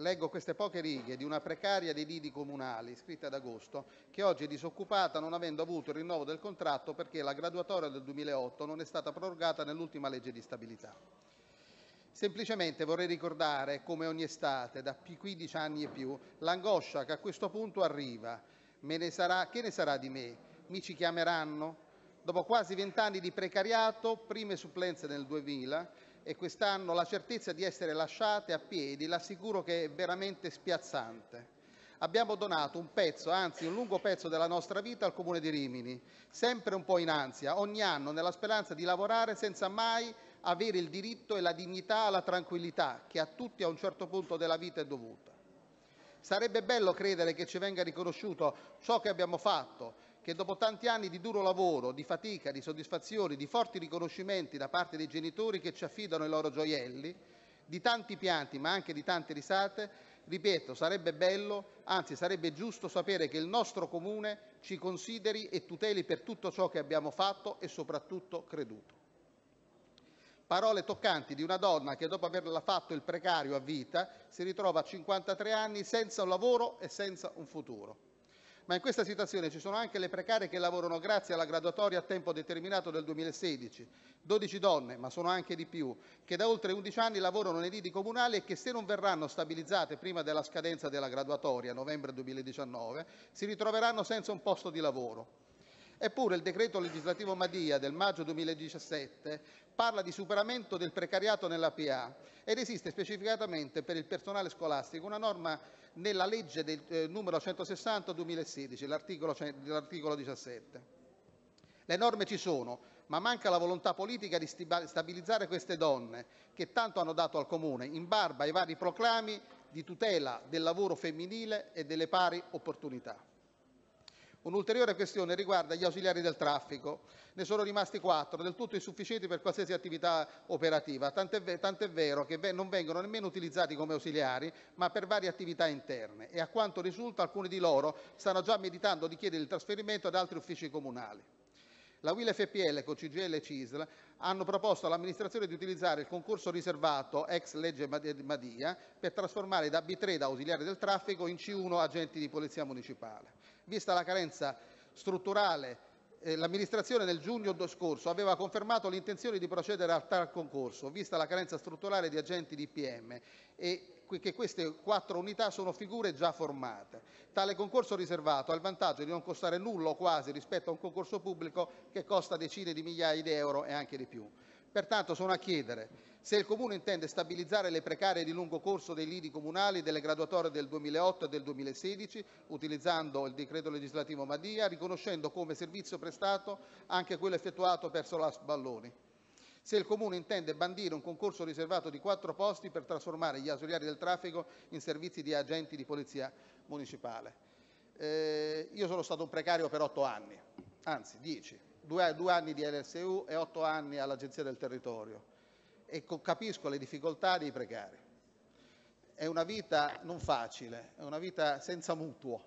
leggo queste poche righe di una precaria dei lidi comunali, scritta ad agosto, che oggi è disoccupata non avendo avuto il rinnovo del contratto perché la graduatoria del 2008 non è stata prorogata nell'ultima legge di stabilità. Semplicemente vorrei ricordare, come ogni estate, da 15 anni e più, l'angoscia che a questo punto arriva. Ne sarà, che ne sarà di me? Mi ci chiameranno? Dopo quasi vent'anni di precariato, prime supplenze nel 2000 e quest'anno la certezza di essere lasciate a piedi, l'assicuro che è veramente spiazzante. Abbiamo donato un pezzo, anzi un lungo pezzo della nostra vita al Comune di Rimini, sempre un po' in ansia, ogni anno nella speranza di lavorare senza mai avere il diritto e la dignità alla tranquillità che a tutti a un certo punto della vita è dovuta. Sarebbe bello credere che ci venga riconosciuto ciò che abbiamo fatto, che dopo tanti anni di duro lavoro, di fatica, di soddisfazioni, di forti riconoscimenti da parte dei genitori che ci affidano i loro gioielli, di tanti pianti ma anche di tante risate, ripeto, sarebbe bello, anzi sarebbe giusto sapere che il nostro comune ci consideri e tuteli per tutto ciò che abbiamo fatto e soprattutto creduto. Parole toccanti di una donna che dopo averla fatto il precario a vita si ritrova a 53 anni senza un lavoro e senza un futuro. Ma in questa situazione ci sono anche le precarie che lavorano grazie alla graduatoria a tempo determinato del 2016, 12 donne, ma sono anche di più, che da oltre 11 anni lavorano nei lidi comunali e che se non verranno stabilizzate prima della scadenza della graduatoria, novembre 2019, si ritroveranno senza un posto di lavoro. Eppure il decreto legislativo Madia del maggio 2017 parla di superamento del precariato nella PA ed esiste specificatamente per il personale scolastico una norma nella legge del eh, numero 160 2016, l'articolo, l'articolo 17. Le norme ci sono, ma manca la volontà politica di stabilizzare queste donne che tanto hanno dato al Comune in barba ai vari proclami di tutela del lavoro femminile e delle pari opportunità. Un'ulteriore questione riguarda gli ausiliari del traffico. Ne sono rimasti quattro, del tutto insufficienti per qualsiasi attività operativa, tant'è, vero che non vengono nemmeno utilizzati come ausiliari, ma per varie attività interne e a quanto risulta alcuni di loro stanno già meditando di chiedere il trasferimento ad altri uffici comunali. La WIL FPL con CGL e CISL hanno proposto all'amministrazione di utilizzare il concorso riservato ex legge Madia per trasformare da B3 da ausiliari del traffico in C1 agenti di polizia municipale. Vista la carenza strutturale eh, l'amministrazione nel giugno scorso aveva confermato l'intenzione di procedere a tal concorso, vista la carenza strutturale di agenti di PM e che queste quattro unità sono figure già formate. Tale concorso riservato ha il vantaggio di non costare nulla o quasi rispetto a un concorso pubblico che costa decine di migliaia di euro e anche di più. Pertanto sono a chiedere se il Comune intende stabilizzare le precarie di lungo corso dei lidi comunali delle graduatorie del 2008 e del 2016, utilizzando il decreto legislativo Madia, riconoscendo come servizio prestato anche quello effettuato per Solas Balloni se il Comune intende bandire un concorso riservato di quattro posti per trasformare gli ausiliari del traffico in servizi di agenti di polizia municipale. Eh, io sono stato un precario per otto anni, anzi dieci, due, due anni di LSU e otto anni all'Agenzia del Territorio e capisco le difficoltà dei precari. È una vita non facile, è una vita senza mutuo,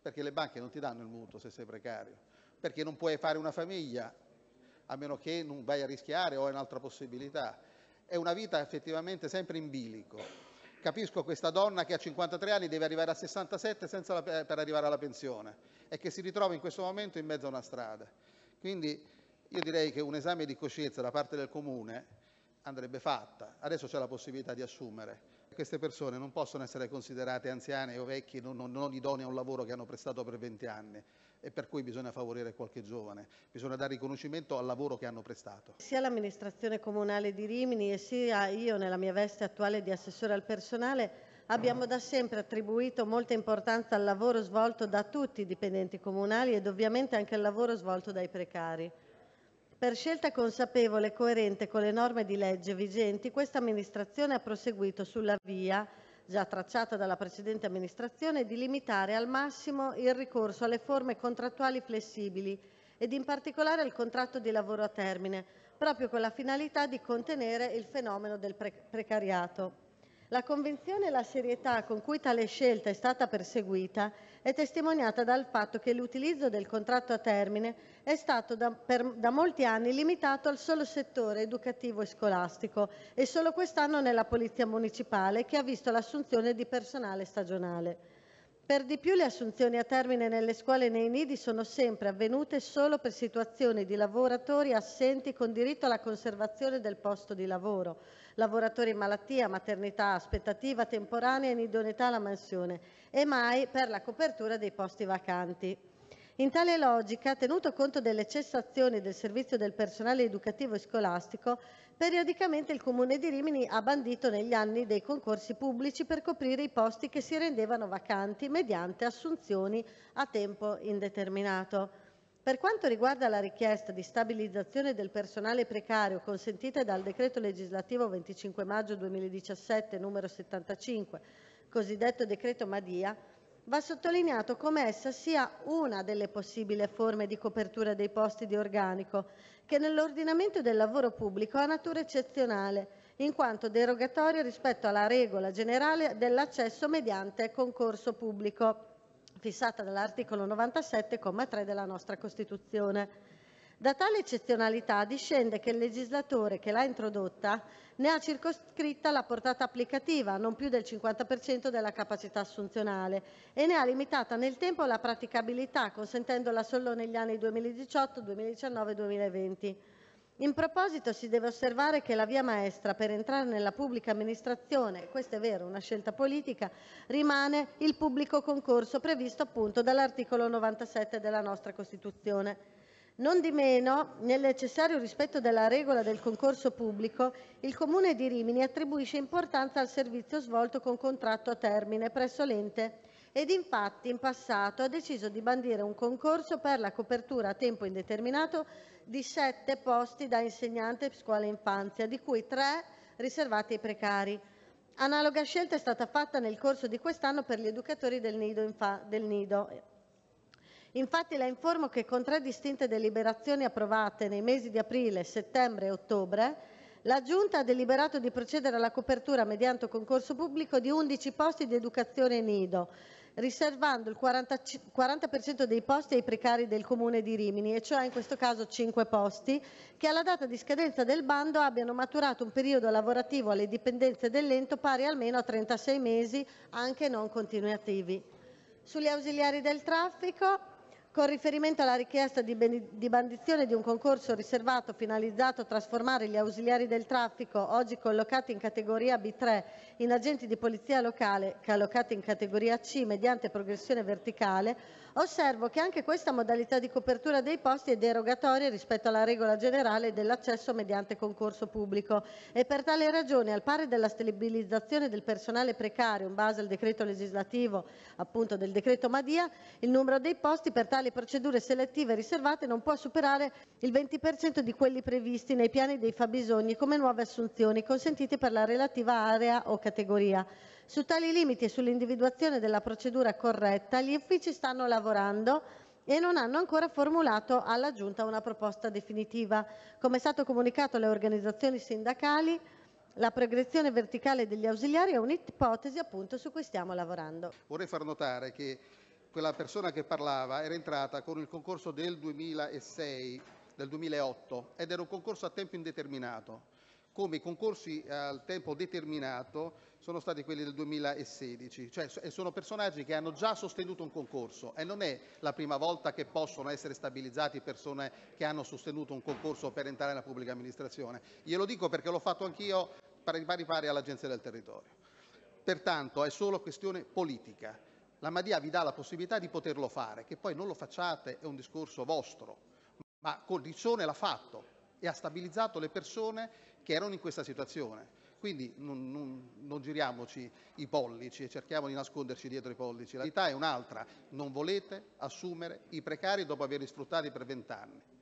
perché le banche non ti danno il mutuo se sei precario, perché non puoi fare una famiglia a meno che non vai a rischiare o hai un'altra possibilità. È una vita effettivamente sempre in bilico. Capisco questa donna che a 53 anni deve arrivare a 67 la, per arrivare alla pensione e che si ritrova in questo momento in mezzo a una strada. Quindi io direi che un esame di coscienza da parte del Comune andrebbe fatta. Adesso c'è la possibilità di assumere. Queste persone non possono essere considerate anziane o vecchie, non, non, non idonee a un lavoro che hanno prestato per 20 anni e per cui bisogna favorire qualche giovane, bisogna dare riconoscimento al lavoro che hanno prestato. Sia l'amministrazione comunale di Rimini e sia io nella mia veste attuale di assessore al personale abbiamo da sempre attribuito molta importanza al lavoro svolto da tutti i dipendenti comunali ed ovviamente anche al lavoro svolto dai precari. Per scelta consapevole e coerente con le norme di legge vigenti, questa amministrazione ha proseguito sulla via già tracciata dalla precedente amministrazione, di limitare al massimo il ricorso alle forme contrattuali flessibili ed in particolare al contratto di lavoro a termine, proprio con la finalità di contenere il fenomeno del precariato. La convinzione e la serietà con cui tale scelta è stata perseguita è testimoniata dal fatto che l'utilizzo del contratto a termine è stato da, molti anni limitato al solo settore educativo e scolastico e solo quest'anno nella Polizia Municipale che ha visto l'assunzione di personale stagionale. Per di più le assunzioni a termine nelle scuole e nei nidi sono sempre avvenute solo per situazioni di lavoratori assenti con diritto alla conservazione del posto di lavoro, lavoratori in malattia, maternità, aspettativa temporanea e inidoneità alla mansione e mai per la copertura dei posti vacanti. In tale logica, tenuto conto delle cessazioni del servizio del personale educativo e scolastico, periodicamente il Comune di Rimini ha bandito negli anni dei concorsi pubblici per coprire i posti che si rendevano vacanti mediante assunzioni a tempo indeterminato. Per quanto riguarda la richiesta di stabilizzazione del personale precario consentita dal decreto legislativo 25 maggio 2017 numero 75, cosiddetto decreto Madia, va sottolineato come essa sia una delle possibili forme di copertura dei posti di organico, che nell'ordinamento del lavoro pubblico ha natura eccezionale, in quanto derogatorio rispetto alla regola generale dell'accesso mediante concorso pubblico, fissata dall'articolo 97,3 della nostra Costituzione. Da tale eccezionalità discende che il legislatore che l'ha introdotta ne ha circoscritta la portata applicativa, non più del 50% della capacità assunzionale, e ne ha limitata nel tempo la praticabilità, consentendola solo negli anni 2018, 2019 e 2020. In proposito si deve osservare che la via maestra per entrare nella pubblica amministrazione, questo è vero, una scelta politica, rimane il pubblico concorso previsto appunto dall'articolo 97 della nostra Costituzione. Non di meno, nel necessario rispetto della regola del concorso pubblico, il Comune di Rimini attribuisce importanza al servizio svolto con contratto a termine presso l'ente ed infatti in passato ha deciso di bandire un concorso per la copertura a tempo indeterminato di sette posti da insegnante scuola infanzia, di cui tre riservati ai precari. Analoga scelta è stata fatta nel corso di quest'anno per gli educatori del nido, del nido Infatti la informo che con tre distinte deliberazioni approvate nei mesi di aprile, settembre e ottobre, la Giunta ha deliberato di procedere alla copertura mediante concorso pubblico di 11 posti di educazione nido, riservando il 40% dei posti ai precari del Comune di Rimini, e cioè in questo caso 5 posti, che alla data di scadenza del bando abbiano maturato un periodo lavorativo alle dipendenze dell'ente pari almeno a 36 mesi, anche non continuativi. Sugli ausiliari del traffico con riferimento alla richiesta di, di bandizione di un concorso riservato finalizzato a trasformare gli ausiliari del traffico, oggi collocati in categoria B3, in agenti di polizia locale, collocati in categoria C mediante progressione verticale, osservo che anche questa modalità di copertura dei posti è derogatoria rispetto alla regola generale dell'accesso mediante concorso pubblico. E per tale ragione, al pari della stabilizzazione del personale precario in base al decreto legislativo appunto del decreto Madia, il numero dei posti per tali procedure selettive riservate non può superare il 20% di quelli previsti nei piani dei fabbisogni come nuove assunzioni consentite per la relativa area o categoria. Su tali limiti e sull'individuazione della procedura corretta gli uffici stanno lavorando e non hanno ancora formulato alla Giunta una proposta definitiva. Come è stato comunicato alle organizzazioni sindacali, la progressione verticale degli ausiliari è un'ipotesi appunto su cui stiamo lavorando. Vorrei far notare che quella persona che parlava era entrata con il concorso del 2006, del 2008 ed era un concorso a tempo indeterminato come i concorsi al tempo determinato sono stati quelli del 2016, cioè sono personaggi che hanno già sostenuto un concorso e non è la prima volta che possono essere stabilizzati persone che hanno sostenuto un concorso per entrare nella pubblica amministrazione. Glielo dico perché l'ho fatto anch'io pari pari, all'Agenzia del Territorio. Pertanto è solo questione politica. La Madia vi dà la possibilità di poterlo fare, che poi non lo facciate è un discorso vostro, ma Corriccione l'ha fatto e ha stabilizzato le persone che erano in questa situazione. Quindi non, non, non, giriamoci i pollici e cerchiamo di nasconderci dietro i pollici. La verità è un'altra, non volete assumere i precari dopo averli sfruttati per vent'anni.